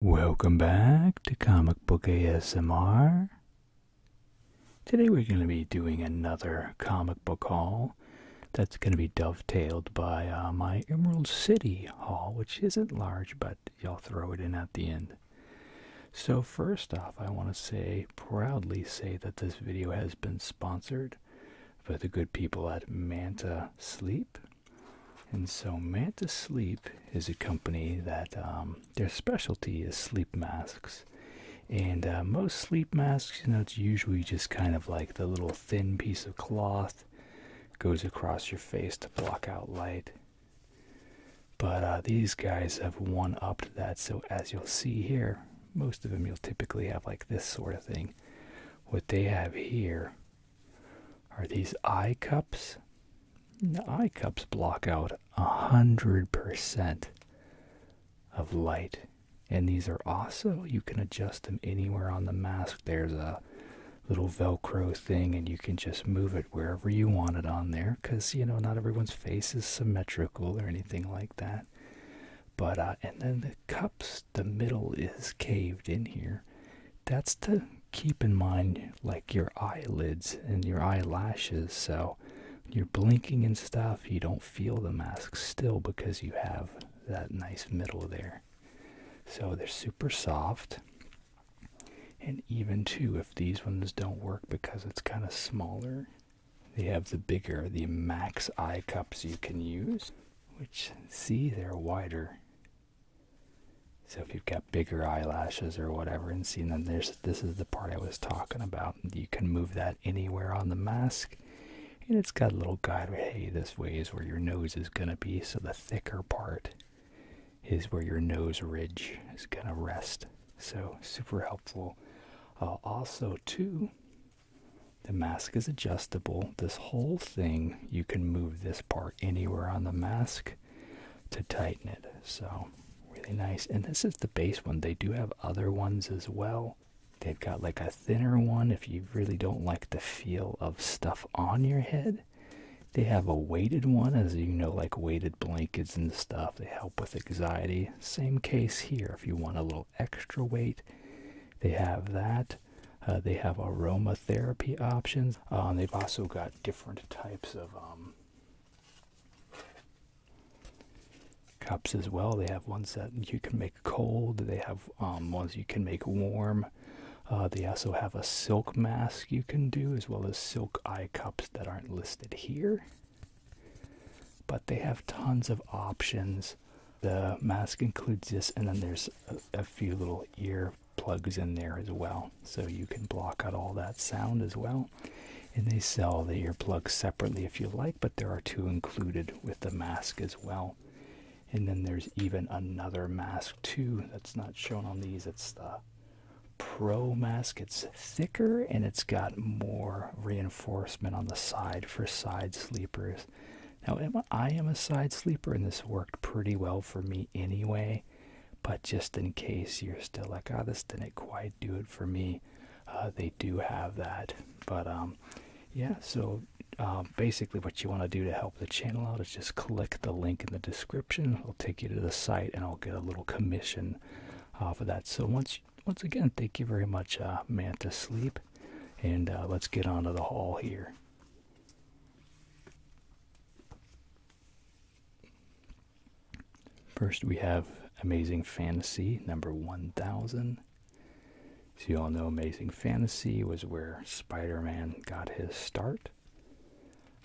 Welcome back to Comic Book ASMR. Today we're going to be doing another comic book haul that's going to be dovetailed by uh, my Emerald City haul, which isn't large, but y'all throw it in at the end. So first off, I want to say, proudly say that this video has been sponsored by the good people at Manta Sleep. And so Manta Sleep is a company that um, their specialty is sleep masks. And uh, most sleep masks, you know, it's usually just kind of like the little thin piece of cloth goes across your face to block out light. But uh, these guys have one upped that, so as you'll see here, most of them you'll typically have like this sort of thing. What they have here are these eye cups the eye cups block out a hundred percent of light. And these are also, you can adjust them anywhere on the mask. There's a little Velcro thing, and you can just move it wherever you want it on there. Because, you know, not everyone's face is symmetrical or anything like that. But, uh, and then the cups, the middle is caved in here. That's to keep in mind, like your eyelids and your eyelashes. So, you're blinking and stuff, you don't feel the mask still because you have that nice middle there. So they're super soft. And even too, if these ones don't work because it's kind of smaller, they have the bigger, the max eye cups you can use, which see they're wider. So if you've got bigger eyelashes or whatever, and see then there's this is the part I was talking about. You can move that anywhere on the mask and it's got a little guide hey this way is where your nose is going to be. So the thicker part is where your nose ridge is going to rest. So super helpful. Uh, also too the mask is adjustable. This whole thing you can move this part anywhere on the mask to tighten it. So really nice. And this is the base one. They do have other ones as well They've got like a thinner one if you really don't like the feel of stuff on your head. They have a weighted one, as you know, like weighted blankets and stuff. They help with anxiety. Same case here. If you want a little extra weight, they have that. Uh, they have aromatherapy options. Um, they've also got different types of um, cups as well. They have ones that you can make cold. They have um, ones you can make warm. Uh, they also have a silk mask you can do, as well as silk eye cups that aren't listed here. But they have tons of options. The mask includes this, and then there's a, a few little ear plugs in there as well, so you can block out all that sound as well. And they sell the earplugs separately if you like, but there are two included with the mask as well. And then there's even another mask too that's not shown on these. It's the Pro mask. It's thicker and it's got more reinforcement on the side for side sleepers. Now, I am a side sleeper, and this worked pretty well for me anyway. But just in case you're still like, oh, this didn't quite do it for me, uh, they do have that. But um, yeah, so uh, basically, what you want to do to help the channel out is just click the link in the description. It'll take you to the site, and I'll get a little commission off of that. So once once again, thank you very much, uh, Manta Sleep. And uh, let's get on to the haul here. First, we have Amazing Fantasy number 1000. So, you all know Amazing Fantasy was where Spider Man got his start.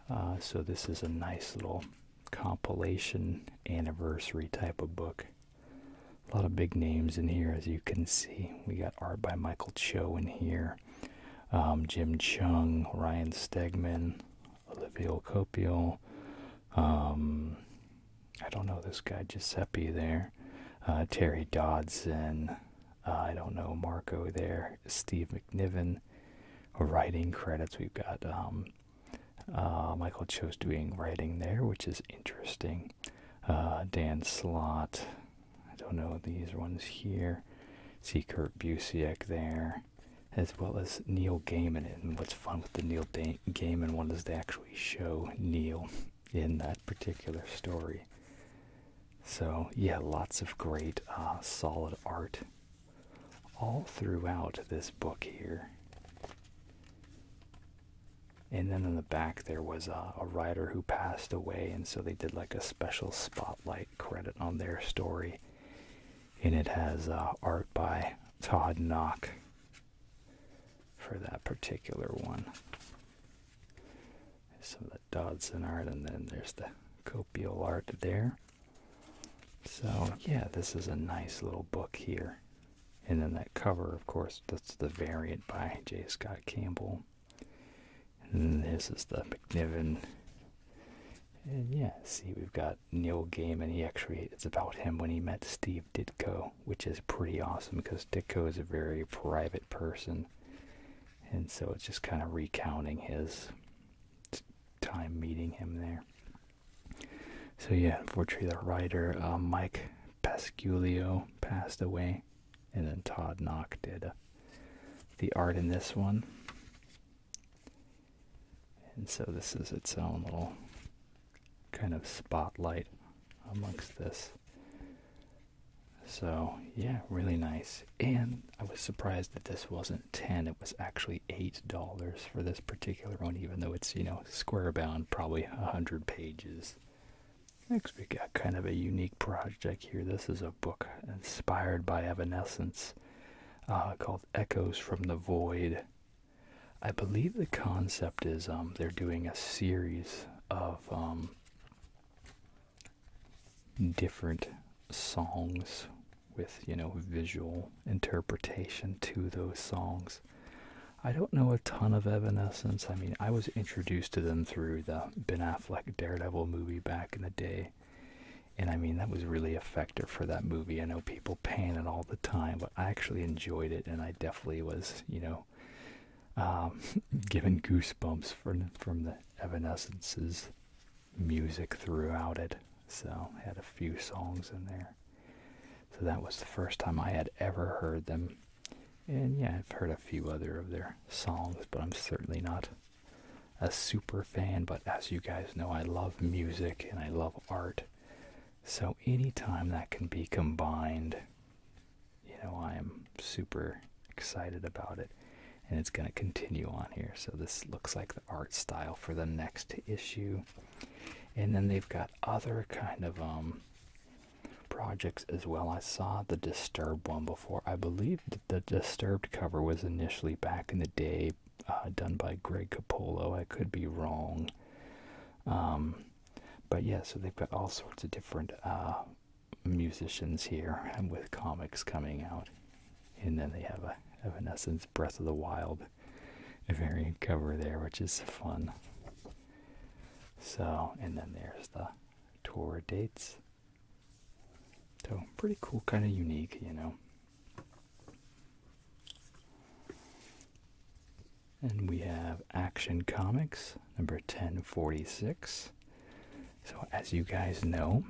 Uh, so, this is a nice little compilation anniversary type of book. A lot of big names in here, as you can see. We got art by Michael Cho in here, um, Jim Cheung, Ryan Stegman, Olivia Ocopio. Um, I don't know this guy Giuseppe there, uh, Terry Dodson. Uh, I don't know Marco there, Steve McNiven. Writing credits, we've got um, uh, Michael Cho's doing writing there, which is interesting. Uh, Dan Slott, don't know these ones here. See Kurt Busiek there, as well as Neil Gaiman. And what's fun with the Neil da- Gaiman one is they actually show Neil in that particular story. So yeah, lots of great uh, solid art all throughout this book here. And then in the back there was a, a writer who passed away, and so they did like a special spotlight credit on their story. And it has uh, art by Todd Nauck for that particular one. Some of the Dodson art, and then there's the copial art there. So, yeah, this is a nice little book here. And then that cover, of course, that's the variant by J. Scott Campbell. And this is the McNiven. And yeah, see, we've got Neil Gaiman. He actually, it's about him when he met Steve Ditko, which is pretty awesome because Ditko is a very private person. And so it's just kind of recounting his time meeting him there. So yeah, unfortunately, the writer uh, Mike Pasciullo passed away, and then Todd Nauck did uh, the art in this one. And so this is its own little kind of spotlight amongst this. So yeah, really nice. And I was surprised that this wasn't ten; it was actually eight dollars for this particular one, even though it's you know square bound, probably a hundred pages. Next, we got kind of a unique project here. This is a book inspired by Evanescence uh, called Echoes from the Void. I believe the concept is um, they're doing a series of um, different songs with, you know, visual interpretation to those songs. I don't know a ton of Evanescence. I mean, I was introduced to them through the Ben Affleck Daredevil movie back in the day. And I mean, that was really effective for that movie. I know people pan it all the time, but I actually enjoyed it, and I definitely was, you know, um, given goosebumps from, from the Evanescence's music throughout it. So, I had a few songs in there. So, that was the first time I had ever heard them and yeah, I've heard a few other of their songs, but I'm certainly not a super fan. But as you guys know, I love music and I love art. So anytime that can be combined, you know, I am super excited about it. And it's going to continue on here. So this looks like the art style for the next issue. And then they've got other kind of um projects as well. I saw the Disturbed one before. I believe that the Disturbed cover was initially back in the day uh, done by Greg Capullo. I could be wrong. Um, but yeah, so they've got all sorts of different uh, musicians here and with comics coming out. And then they have a Evanescence Breath of the Wild variant cover there, which is fun. So, and then there's the tour dates. So, pretty cool, kind of unique, you know. And we have Action Comics number 1046. So, as you guys know,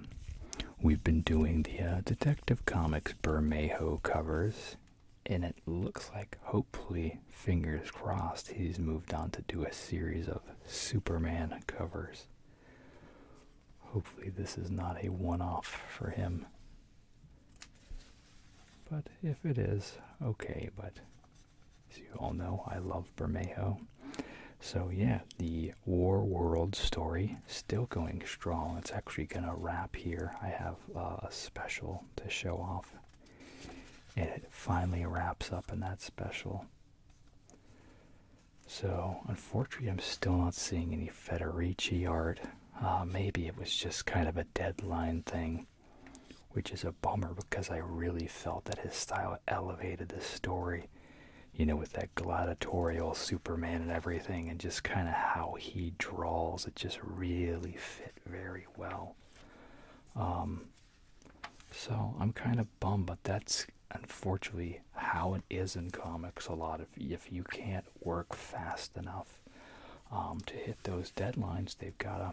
we've been doing the uh, Detective Comics Bermejo covers, and it looks like, hopefully, fingers crossed, he's moved on to do a series of Superman covers. Hopefully, this is not a one off for him. But if it is, okay. But as you all know, I love Bermejo. So yeah, the War World story still going strong. It's actually gonna wrap here. I have uh, a special to show off. And it finally wraps up in that special. So unfortunately, I'm still not seeing any Federici art. Uh, maybe it was just kind of a deadline thing which is a bummer because I really felt that his style elevated the story, you know, with that gladiatorial Superman and everything, and just kind of how he draws. It just really fit very well. Um, so I'm kind of bummed, but that's unfortunately how it is in comics a lot. If, if you can't work fast enough um, to hit those deadlines, they've got to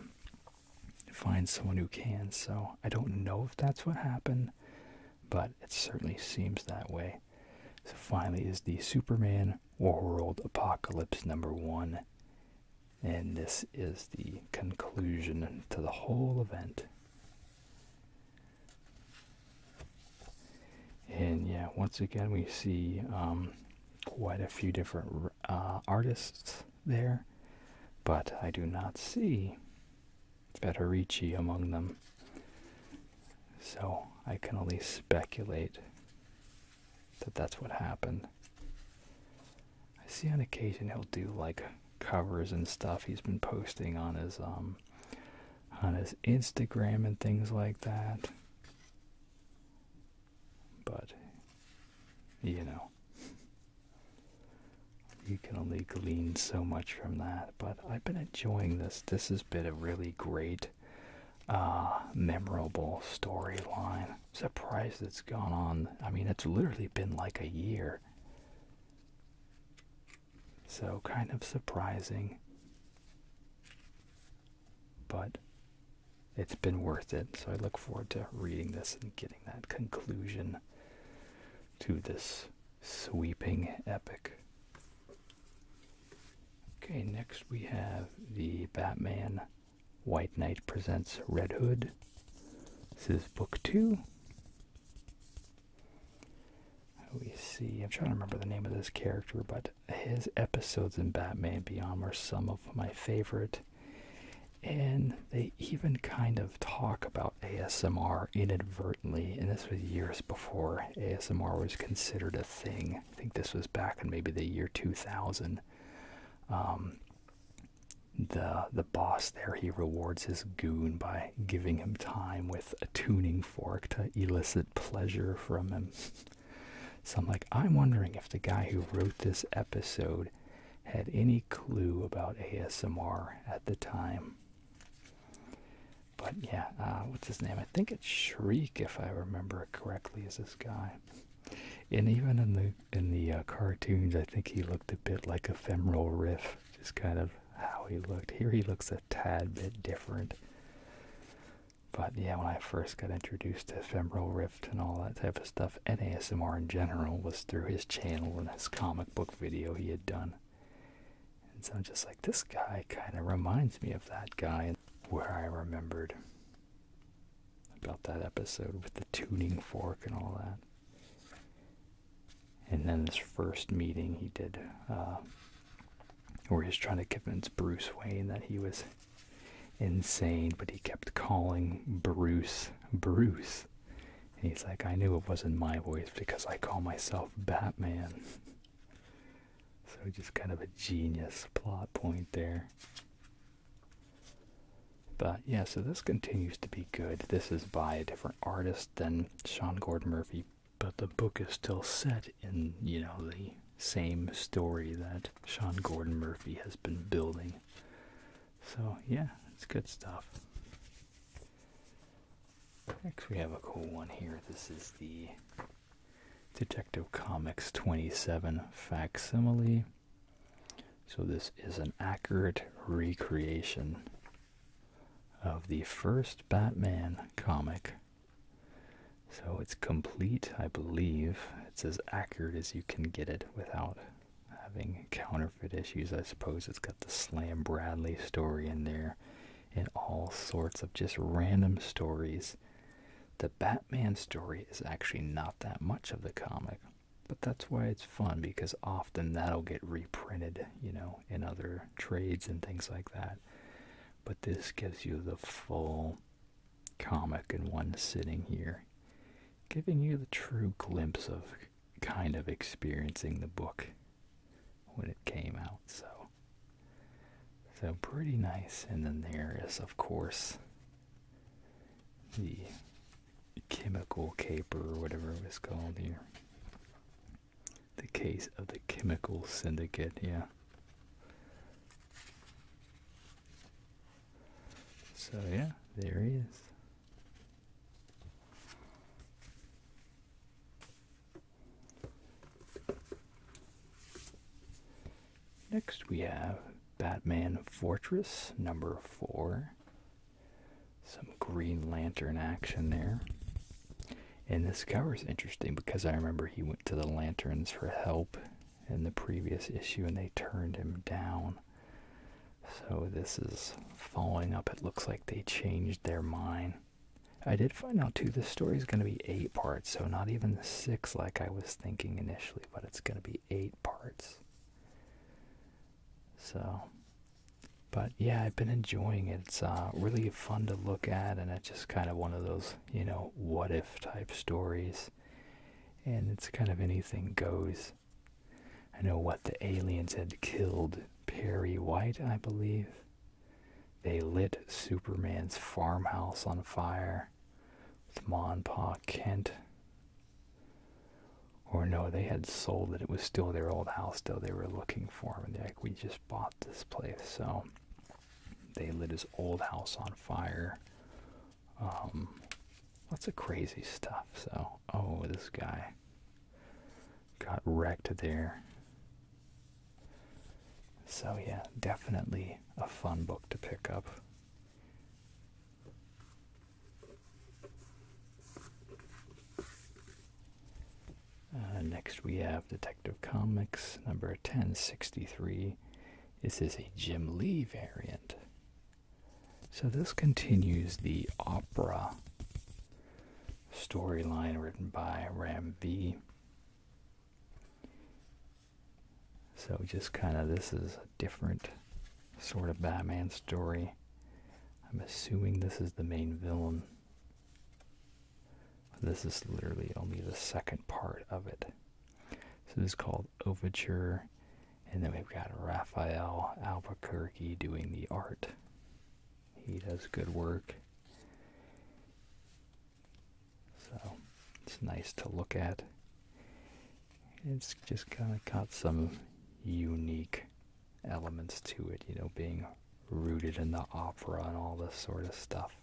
find someone who can. So I don't know if that's what happened, but it certainly seems that way. So finally is the Superman World Apocalypse number one. And this is the conclusion to the whole event. And yeah, once again, we see um, quite a few different uh, artists there, but I do not see Federici among them. So I can only speculate that that's what happened. I see on occasion he'll do like covers and stuff he's been posting on his um on his Instagram and things like that. But you know you can only glean so much from that. But I've been enjoying this. This has been a really great, uh, memorable storyline. Surprised it's gone on. I mean, it's literally been like a year. So, kind of surprising. But it's been worth it. So, I look forward to reading this and getting that conclusion to this sweeping epic. Okay, next we have the Batman White Knight Presents Red Hood. This is book two. We see, I'm trying to remember the name of this character, but his episodes in Batman Beyond were some of my favorite. And they even kind of talk about ASMR inadvertently, and this was years before ASMR was considered a thing. I think this was back in maybe the year 2000. Um, the the boss there he rewards his goon by giving him time with a tuning fork to elicit pleasure from him. so I'm like, I'm wondering if the guy who wrote this episode had any clue about ASMR at the time. But yeah, uh, what's his name? I think it's Shriek, if I remember correctly, is this guy. And even in the in the uh, cartoons, I think he looked a bit like Ephemeral Rift, just kind of how he looked. Here he looks a tad bit different. But yeah, when I first got introduced to Ephemeral Rift and all that type of stuff, and ASMR in general, was through his channel and his comic book video he had done. And so I'm just like, this guy kind of reminds me of that guy where I remembered about that episode with the tuning fork and all that. And then this first meeting he did, uh, where he was trying to convince Bruce Wayne that he was insane, but he kept calling Bruce Bruce. And he's like, I knew it wasn't my voice because I call myself Batman. so just kind of a genius plot point there. But yeah, so this continues to be good. This is by a different artist than Sean Gordon Murphy but the book is still set in, you know, the same story that Sean Gordon Murphy has been building. So, yeah, it's good stuff. Next, we have a cool one here. This is the Detective Comics 27 facsimile. So, this is an accurate recreation of the first Batman comic so it's complete, I believe. It's as accurate as you can get it without having counterfeit issues. I suppose it's got the Slam Bradley story in there and all sorts of just random stories. The Batman story is actually not that much of the comic, but that's why it's fun because often that'll get reprinted, you know, in other trades and things like that. But this gives you the full comic in one sitting here giving you the true glimpse of kind of experiencing the book when it came out. So, so pretty nice. And then there is, of course, the chemical caper or whatever it was called here. The case of the chemical syndicate, yeah. So yeah, there he is. Next we have Batman Fortress number four. Some Green Lantern action there. And this cover is interesting because I remember he went to the Lanterns for help in the previous issue and they turned him down. So this is following up. It looks like they changed their mind I did find out too this story is going to be eight parts, so not even six like I was thinking initially, but it's going to be eight parts. So, but yeah, I've been enjoying it. It's uh, really fun to look at, and it's just kind of one of those, you know, what if type stories. And it's kind of anything goes. I know what the aliens had killed Perry White, I believe. They lit Superman's farmhouse on fire with Mon Pa Kent. Or no, they had sold it. It was still their old house, though. They were looking for him. And they're like, we just bought this place. So they lit his old house on fire. Um, lots of crazy stuff. So, oh, this guy got wrecked there. So, yeah, definitely a fun book to pick up. Uh, next, we have Detective Comics number 1063. This is a Jim Lee variant. So, this continues the opera storyline written by Ram V. So, just kind of this is a different sort of Batman story. I'm assuming this is the main villain. This is literally only the second part of it. So this is called Overture, and then we've got Rafael Albuquerque doing the art. He does good work. So it's nice to look at. It's just kind of got some unique elements to it, you know, being rooted in the opera and all this sort of stuff.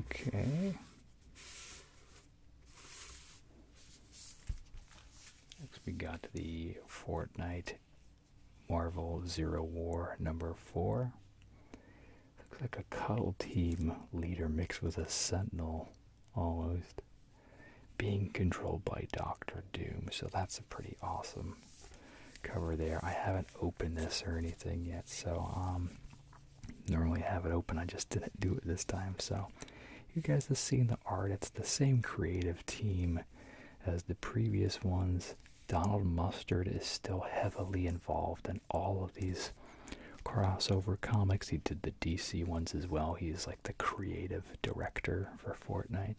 Okay. Next, we got the Fortnite Marvel Zero War number four. Like a cuddle team leader mixed with a sentinel almost. Being controlled by Doctor Doom. So that's a pretty awesome cover there. I haven't opened this or anything yet, so um normally I have it open. I just didn't do it this time. So you guys have seen the art. It's the same creative team as the previous ones. Donald Mustard is still heavily involved in all of these crossover comics. He did the DC ones as well. He's like the creative director for Fortnite.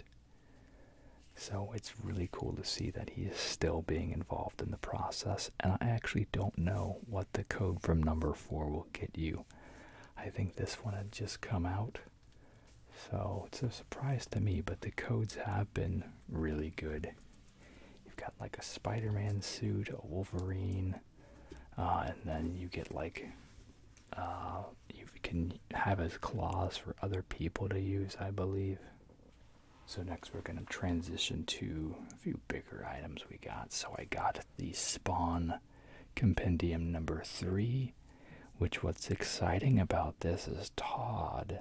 So it's really cool to see that he is still being involved in the process. And I actually don't know what the code from number four will get you. I think this one had just come out. So it's a surprise to me, but the codes have been really good. You've got like a Spider Man suit, a Wolverine, uh, and then you get like, uh, you can have his claws for other people to use, I believe. So next we're going to transition to a few bigger items we got. So I got the Spawn Compendium number three, which what's exciting about this is Todd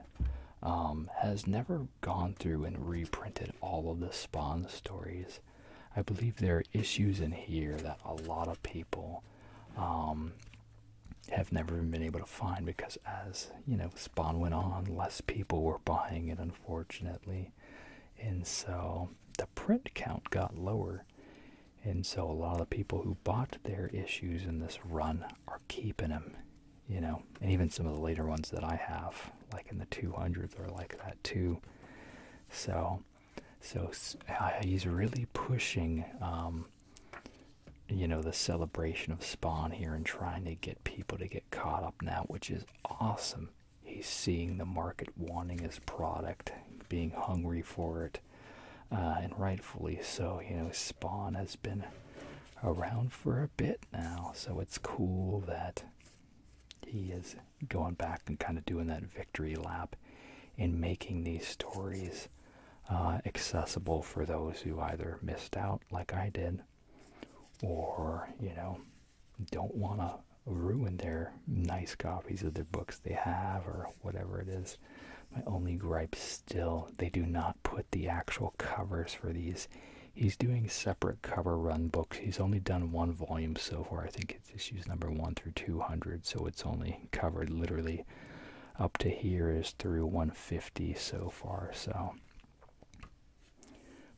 um, has never gone through and reprinted all of the Spawn stories. I believe there are issues in here that a lot of people um, have never been able to find because as you know Spawn went on, less people were buying it, unfortunately, and so the print count got lower. And so a lot of the people who bought their issues in this run are keeping them you know, and even some of the later ones that I have, like in the 200s, are like that too. So, so he's really pushing, um, you know, the celebration of Spawn here and trying to get people to get caught up now, which is awesome. He's seeing the market wanting his product, being hungry for it, uh, and rightfully so. You know, Spawn has been around for a bit now, so it's cool that he is going back and kind of doing that victory lap in making these stories uh, accessible for those who either missed out, like I did, or, you know, don't want to ruin their nice copies of their books they have or whatever it is. My only gripe still, they do not put the actual covers for these He's doing separate cover run books. He's only done one volume so far. I think it's issues number 1 through 200, so it's only covered literally up to here is through 150 so far. So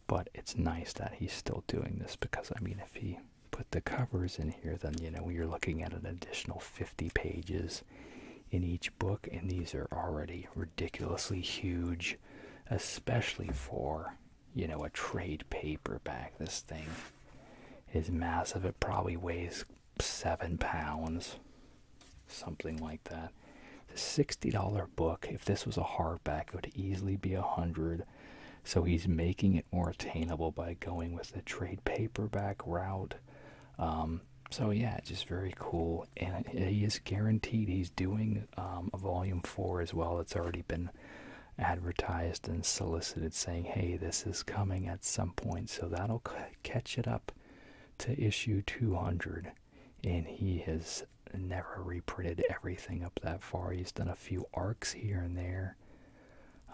but it's nice that he's still doing this because I mean if he put the covers in here then you know you're looking at an additional 50 pages in each book and these are already ridiculously huge especially for you know a trade paperback. This thing is massive. It probably weighs seven pounds something like that. The $60 book if this was a hardback it would easily be a hundred. So he's making it more attainable by going with the trade paperback route. Um, so yeah, just very cool, and he is guaranteed. He's doing um, a volume four as well. It's already been advertised and solicited, saying, "Hey, this is coming at some point." So that'll catch it up to issue 200, and he has never reprinted everything up that far. He's done a few arcs here and there.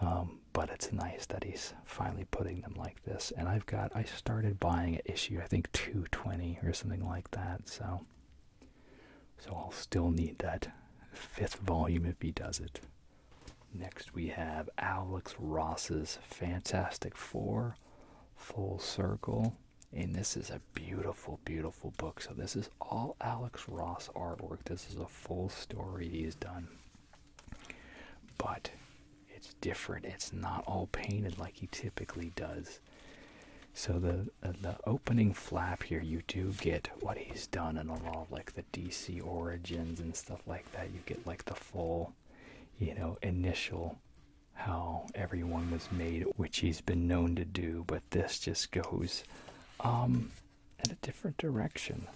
Um, but it's nice that he's finally putting them like this. And I've got, I started buying an issue, I think 220 or something like that. So, so I'll still need that fifth volume if he does it. Next we have Alex Ross's Fantastic Four Full Circle. And this is a beautiful, beautiful book. So this is all Alex Ross artwork. This is a full story he's done. But it's different. It's not all painted like he typically does. So the uh, the opening flap here, you do get what he's done in a lot of like the DC origins and stuff like that. You get like the full, you know, initial how everyone was made, which he's been known to do. But this just goes um, in a different direction.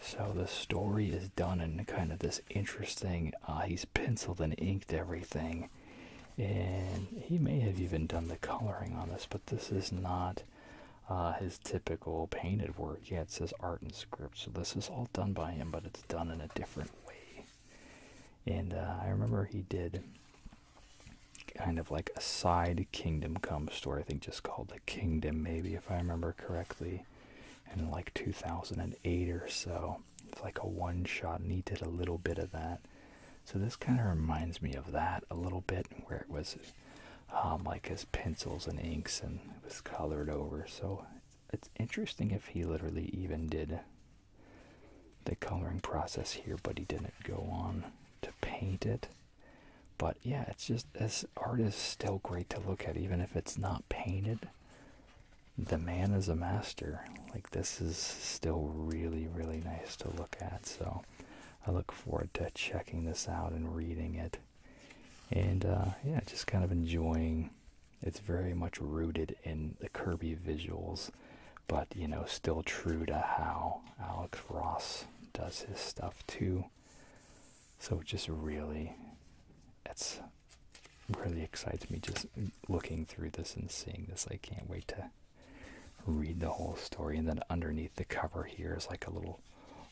So the story is done in kind of this interesting. Uh, he's penciled and inked everything and he may have even done the coloring on this, but this is not uh, his typical painted work. Yeah, it says art and script, so this is all done by him, but it's done in a different way. And uh, I remember he did kind of like a side Kingdom Come story, I think just called The Kingdom, maybe, if I remember correctly, in like 2008 or so. It's like a one shot, and he did a little bit of that. So this kind of reminds me of that a little bit, where it was um, like his pencils and inks and it was colored over. So it's interesting if he literally even did the coloring process here, but he didn't go on to paint it. But yeah, it's just this art is still great to look at, even if it's not painted. The man is a master. Like this is still really, really nice to look at. So I look forward to checking this out and reading it. And uh, yeah, just kind of enjoying. It's very much rooted in the Kirby visuals, but you know, still true to how Alex Ross does his stuff too. So it just really, it's really excites me just looking through this and seeing this. I can't wait to read the whole story. And then underneath the cover here is like a little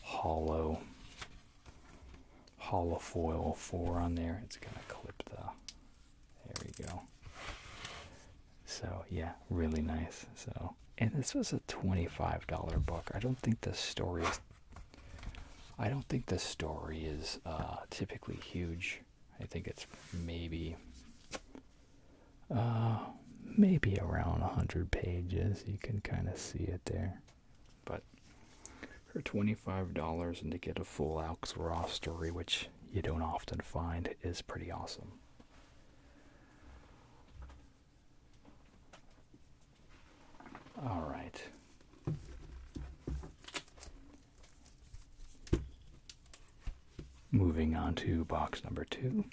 hollow hollow foil 4 on there. It's to clip the. There we go. So, yeah, really nice. So, and this was a $25 book. I don't think the story is. I don't think the story is uh, typically huge. I think it's maybe. Uh, maybe around 100 pages. You can kind of see it there. For $25 and to get a full Ross story, which you don't often find, is pretty awesome. All right. Moving on to box number two,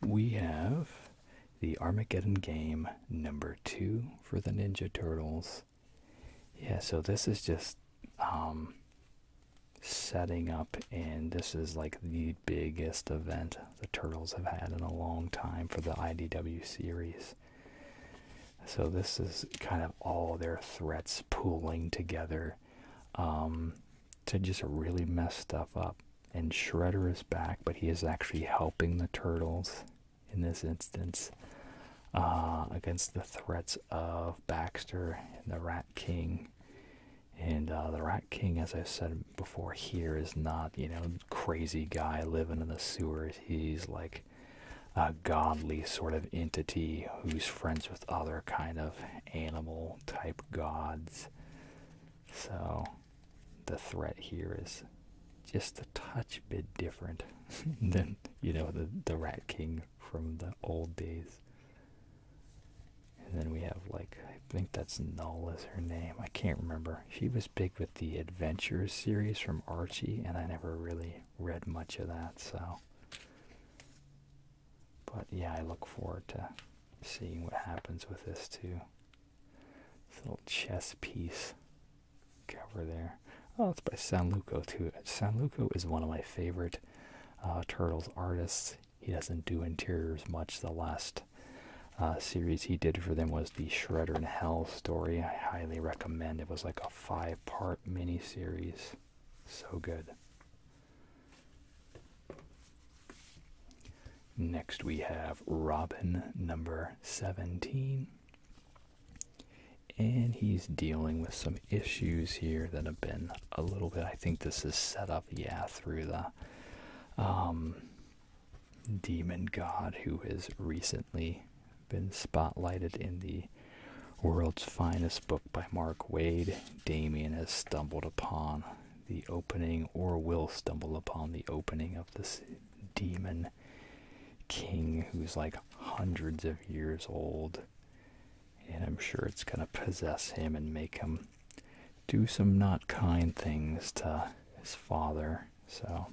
we have the Armageddon game number two for the Ninja Turtles. Yeah, so this is just um, setting up, and this is like the biggest event the Turtles have had in a long time for the IDW series. So this is kind of all their threats pooling together um, to just really mess stuff up. And Shredder is back, but he is actually helping the Turtles in this instance. uh, against the threats of Baxter and the Rat King. And uh, the Rat King, as I said before, here is not, you know, crazy guy living in the sewers. He's like a godly sort of entity who's friends with other kind of animal type gods. So the threat here is just a touch bit different than you know the the Rat King from the old days. And then we have like I think that's Null is her name. I can't remember. She was big with the Adventures series from Archie, and I never really read much of that. So, but yeah, I look forward to seeing what happens with this too. This little chess piece cover there. Oh, it's by Santolouco too. Santolouco is one of my favorite uh, Turtles artists. He doesn't do interiors much. The last uh, series he did for them was the Shredder in Hell story. I highly recommend. It was like a five-part mini-series. So good. Next we have Robin number 17 and he's dealing with some issues here that have been a little bit. I think this is set up, yeah, through the um, demon god who has recently been spotlighted in the world's finest book by Mark Waid. Damian has stumbled upon the opening, or will stumble upon the opening of this demon king who's like hundreds of years old and I'm sure it's going to possess him and make him do some not kind things to his father. So,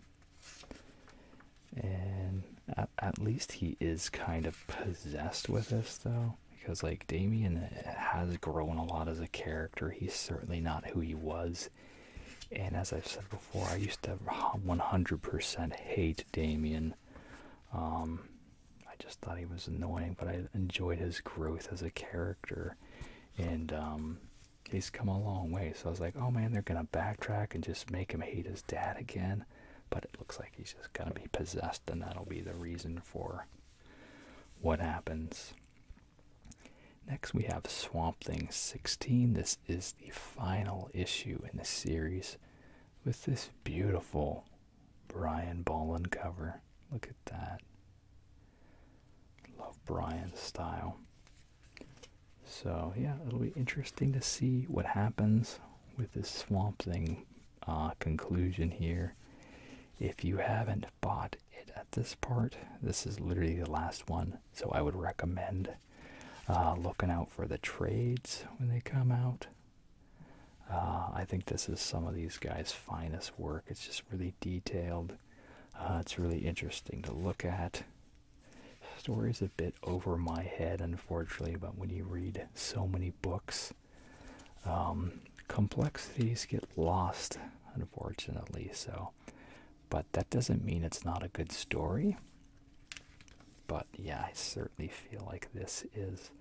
and at, at least he is kind of possessed with this, though, because like Damian has grown a lot as a character. He's certainly not who he was. And as I've said before, I used to 100% hate Damian. Um, I just thought he was annoying, but I enjoyed his growth as a character, and um, he's come a long way. So I was like, oh man, they're gonna backtrack and just make him hate his dad again. But it looks like he's just gonna be possessed, and that'll be the reason for what happens. Next, we have Swamp Thing 16. This is the final issue in the series with this beautiful Brian Bolland cover. Look at that. Love Brian's style. So yeah, it'll be interesting to see what happens with this Swamp Thing uh, conclusion here. If you haven't bought it at this part, this is literally the last one, so I would recommend uh, looking out for the trades when they come out. Uh, I think this is some of these guys' finest work. It's just really detailed. Uh, it's really interesting to look at story's a bit over my head, unfortunately, but when you read so many books, um, complexities get lost, unfortunately. So, but that doesn't mean it's not a good story. But yeah, I certainly feel like this is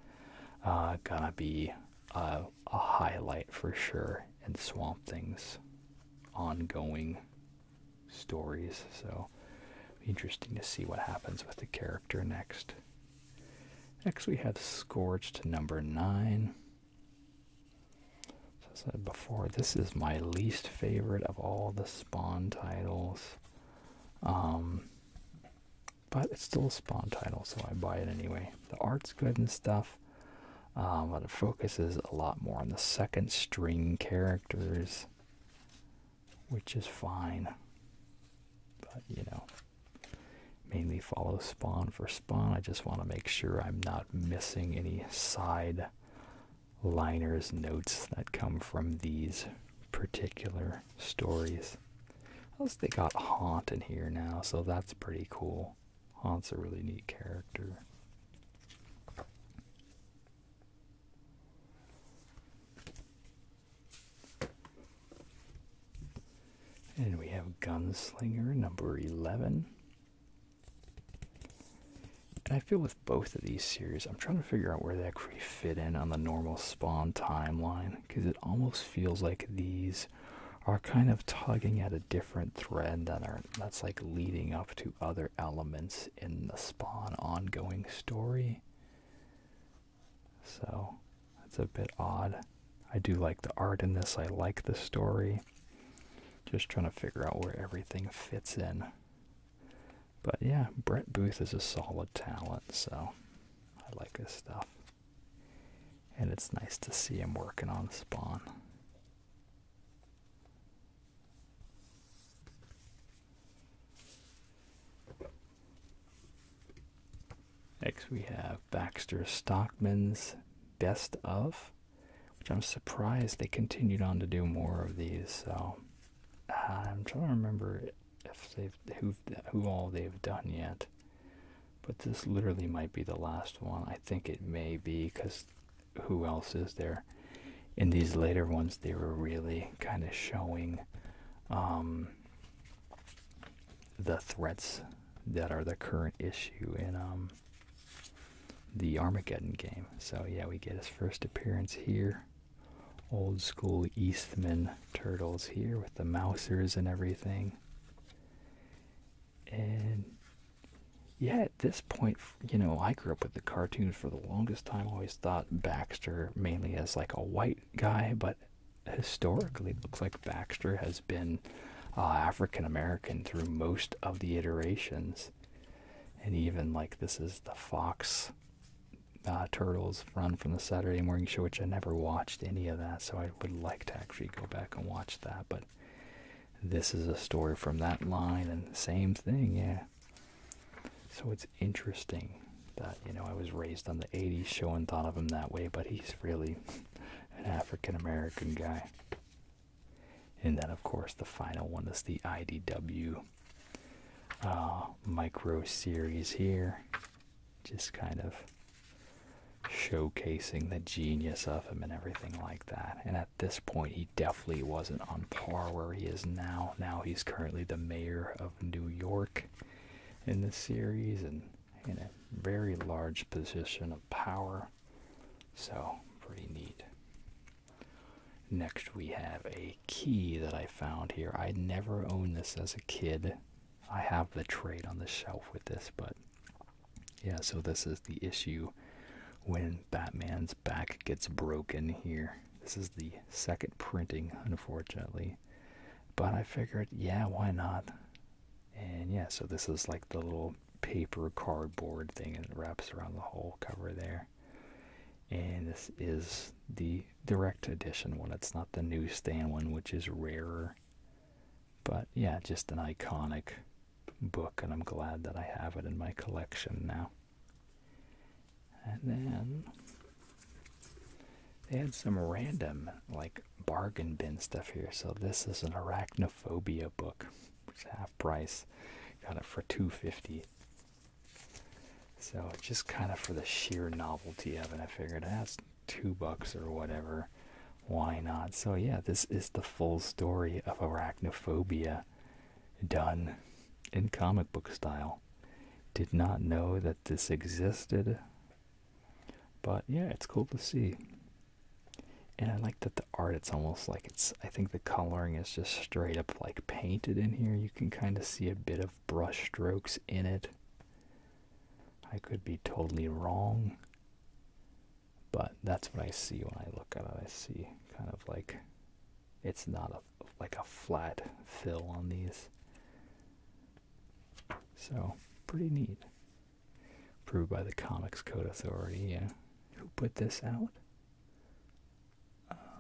uh, gonna be a, a highlight for sure in Swamp Thing's ongoing stories. So interesting to see what happens with the character next. Next, we have Scorched number 9. Said before, this is my least favorite of all the Spawn titles. Um, but it's still a Spawn title, so I buy it anyway. The art's good and stuff, um, but it focuses a lot more on the second string characters, which is fine. But, you know, mainly follow Spawn for Spawn. I just want to make sure I'm not missing any side liners, notes that come from these particular stories. Plus, they got Haunt in here now, so that's pretty cool. Haunt's a really neat character. And we have Gunslinger number 11. And I feel with both of these series, I'm trying to figure out where they actually fit in on the normal Spawn timeline, because it almost feels like these are kind of tugging at a different thread that are that's like leading up to other elements in the Spawn ongoing story. So that's a bit odd. I do like the art in this. I like the story. Just trying to figure out where everything fits in. But yeah, Brett Booth is a solid talent, so I like his stuff. And it's nice to see him working on Spawn. Next, we have Baxter Stockman's Best of, which I'm surprised they continued on to do more of these. So uh, I'm trying to remember if they've who who all they've done yet. But this literally might be the last one. I think it may be because who else is there? In these later ones, they were really kind of showing um, the threats that are the current issue in um, the Armageddon game. So yeah, we get his first appearance here. Old school Eastman turtles here with the mousers and everything. And yeah, at this point, you know, I grew up with the cartoons for the longest time. Always thought Baxter mainly as like a white guy, but historically, it looks like Baxter has been uh, African American through most of the iterations. And even like this is the Fox uh, Turtles run from the Saturday morning show, which I never watched any of that, so I would like to actually go back and watch that. But this is a story from that line, and same thing, yeah. So it's interesting that, you know, I was raised on the 80s show and thought of him that way, but he's really an African American guy. And then, of course, the final one is the IDW uh, micro series here. Just kind of showcasing the genius of him and everything like that. And at this point, he definitely wasn't on par where he is now. Now he's currently the mayor of New York in the series and in a very large position of power. So, pretty neat. Next, we have a key that I found here. I never owned this as a kid. I have the trade on the shelf with this, but yeah, so this is the issue when Batman's back gets broken here. This is the second printing, unfortunately. But I figured, yeah, why not? And yeah, so this is like the little paper cardboard thing and it wraps around the whole cover there. And this is the direct edition one. It's not the newsstand one, which is rarer. But yeah, just an iconic book, and I'm glad that I have it in my collection now. And then they had some random like bargain bin stuff here. So this is an arachnophobia book, is half price. Got it for two fifty. So just kind of for the sheer novelty of it, I figured ah, that's two bucks or whatever. Why not? So yeah, this is the full story of arachnophobia done in comic book style. Did not know that this existed. But yeah, it's cool to see. And I like that the art, it's almost like it's, I think the coloring is just straight up like painted in here. You can kind of see a bit of brush strokes in it. I could be totally wrong. But that's what I see when I look at it. I see kind of like it's not a like a flat fill on these. So pretty neat. Approved by the Comics Code Authority, yeah put this out.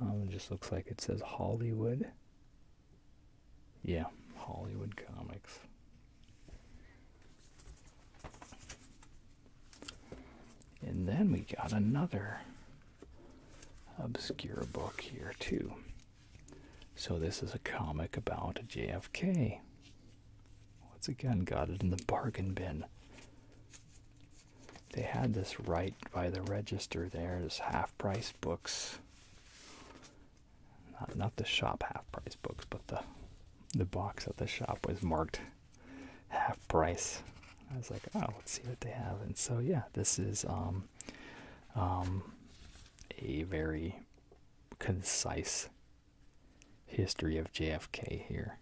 Um, it just looks like it says Hollywood. Yeah, Hollywood Comics. And then we got another obscure book here, too. So, this is a comic about JFK. Once again, got it in the bargain bin they had this right by the register there. Half price books. Not, not the shop half price books, but the the box at the shop was marked half price. I was like, oh, let's see what they have. And so yeah, this is um, um, a very concise history of JFK here.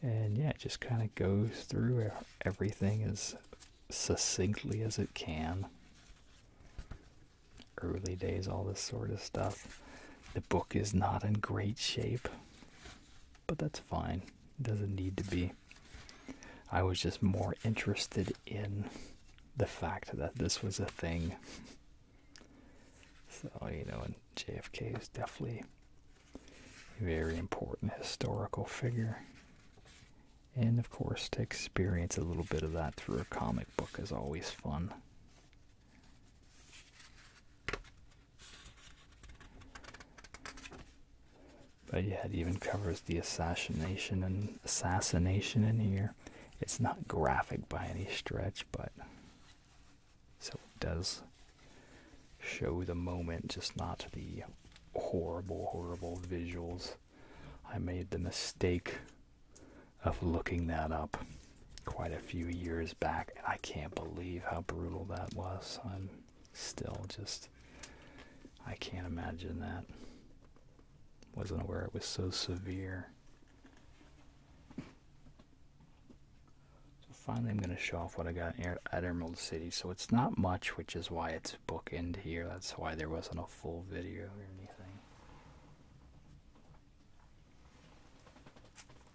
And yeah, it just kind of goes through everything as succinctly as it can. early days, all this sort of stuff. The book is not in great shape, but that's fine. It doesn't need to be. I was just more interested in the fact that this was a thing. So, you know, and JFK is definitely a very important historical figure. And of course, to experience a little bit of that through a comic book is always fun. But yeah, it even covers the assassination and assassination in here. It's not graphic by any stretch, but so it does show the moment, just not the horrible, horrible visuals. I made the mistake of looking that up quite a few years back, and I can't believe how brutal that was. I'm still just, I can't imagine that. Wasn't aware it was so severe. So finally, I'm going to show off what I got at Emerald City. So it's not much, which is why it's bookend here. That's why there wasn't a full video or anything.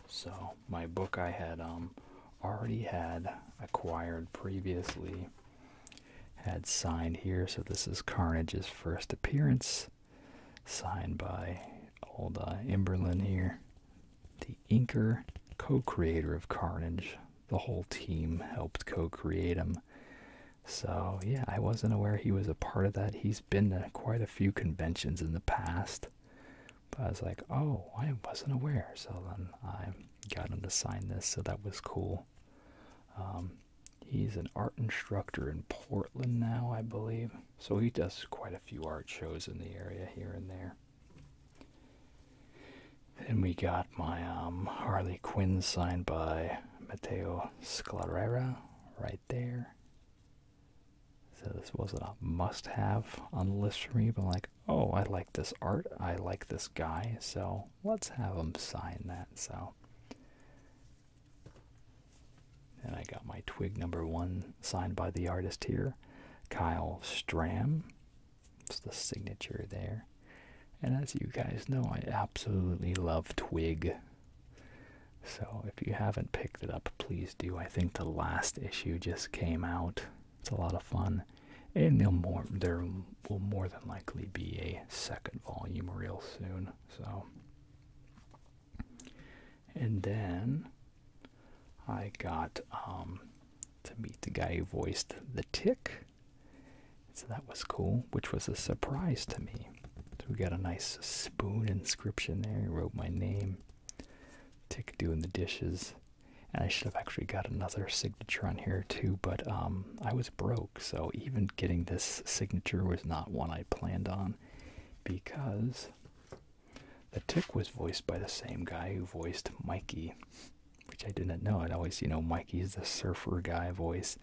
So my book I had um, already had acquired previously had signed here. So this is Carnage's first appearance, signed by old uh, Emberlin here, the inker, co-creator of Carnage. The whole team helped co-create him. So yeah, I wasn't aware he was a part of that. He's been to quite a few conventions in the past. But I was like, oh, I wasn't aware. So then I got him to sign this, so that was cool. Um, he's an art instructor in Portland now, I believe. So he does quite a few art shows in the area here and there. Then we got my um, Harley Quinn signed by Matteo Scalera right there. So this wasn't a must-have on the list for me, but I'm like, oh, I like this art, I like this guy, so let's have him sign that. So, and I got my twig number one signed by the artist here, Kyle Strahm. It's the signature there. And as you guys know, I absolutely love Twig. So if you haven't picked it up, please do. I think the last issue just came out. It's a lot of fun. And they'll more there will more than likely be a second volume real soon. So and then I got um, to meet the guy who voiced the tick. So that was cool, which was a surprise to me. So we got a nice spoon inscription there. He wrote my name. Tick doing the dishes. And I should have actually got another signature on here too, but um, I was broke, so even getting this signature was not one I planned on because the tick was voiced by the same guy who voiced Mikey, which I didn't know. I'd always, you know, Mikey's the surfer guy voice.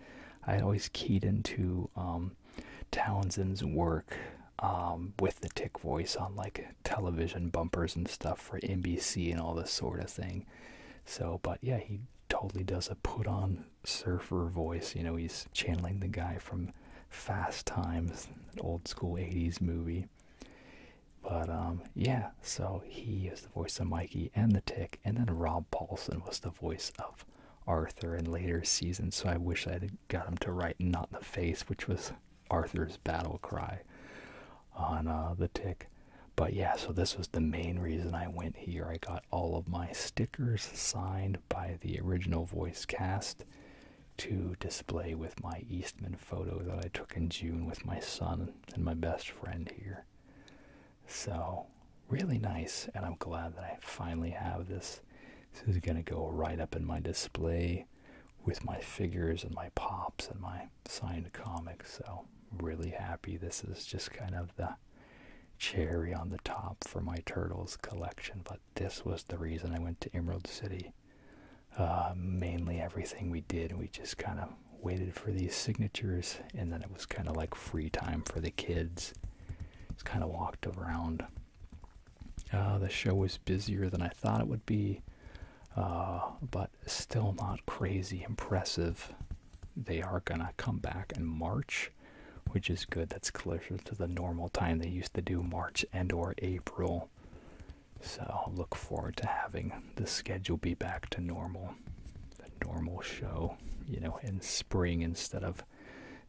I always keyed into um, Townsend's work um, with the tick voice on like television bumpers and stuff for NBC and all this sort of thing. So, but yeah, he totally does a put on surfer voice. You know, he's channeling the guy from Fast Times, an old school 80s movie. But um, yeah, so he is the voice of Mikey and the Tick, and then Rob Paulsen was the voice of Arthur in later seasons. So I wish I had got him to write "Not in the Face," which was Arthur's battle cry on uh, the Tick. But yeah, so this was the main reason I went here. I got all of my stickers signed by the original voice cast to display with my Eastman photo that I took in June with my son and my best friend here. So, really nice, and I'm glad that I finally have this. This is going to go right up in my display with my figures and my pops and my signed comics. So, really happy. This is just kind of the cherry on the top for my turtles collection, but this was the reason I went to Emerald City. Uh, mainly everything we did, we just kind of waited for these signatures, and then it was kind of like free time for the kids. Just kind of walked around. Uh, the show was busier than I thought it would be, uh, but still not crazy impressive. They are gonna come back in March which is good. That's closer to the normal time they used to do March and or April. So look forward to having the schedule be back to normal. The normal show, you know, in spring instead of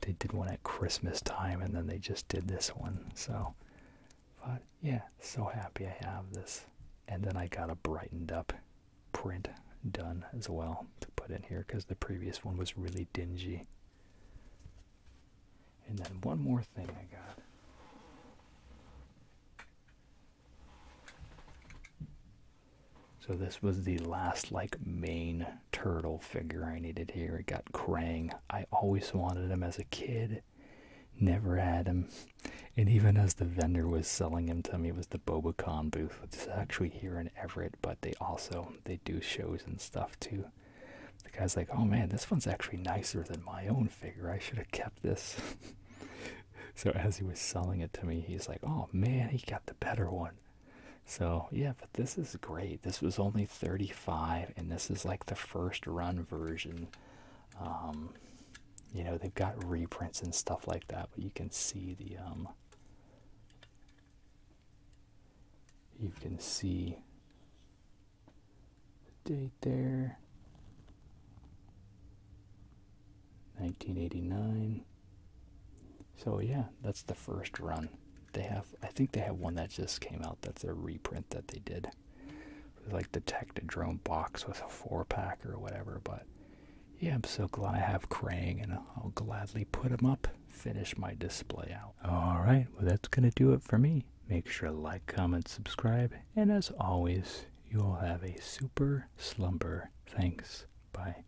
they did one at Christmas time and then they just did this one. So but yeah, so happy I have this. And then I got a brightened up print done as well to put in here because the previous one was really dingy. And then one more thing I got. So this was the last like main turtle figure I needed here. It got Krang. I always wanted him as a kid. Never had him. And even as the vendor was selling him to me, it was the Bobacon booth, which is actually here in Everett, but they also they do shows and stuff too. The guy's like, "Oh man, this one's actually nicer than my own figure. I should have kept this." so as he was selling it to me, he's like, "Oh man, he got the better one." So yeah, but this is great. This was only 35, and this is like the first run version. Um, you know, they've got reprints and stuff like that, but you can see the um, you can see the date there 1989 so yeah that's the first run they have i think they have one that just came out that's a reprint that they did it was like the Technodrome box with a four pack or whatever but yeah i'm so glad i have krang and i'll gladly put him up finish my display out all right well that's gonna do it for me Make sure to like, comment, subscribe, and as always, you all have a super slumber. Thanks. Bye.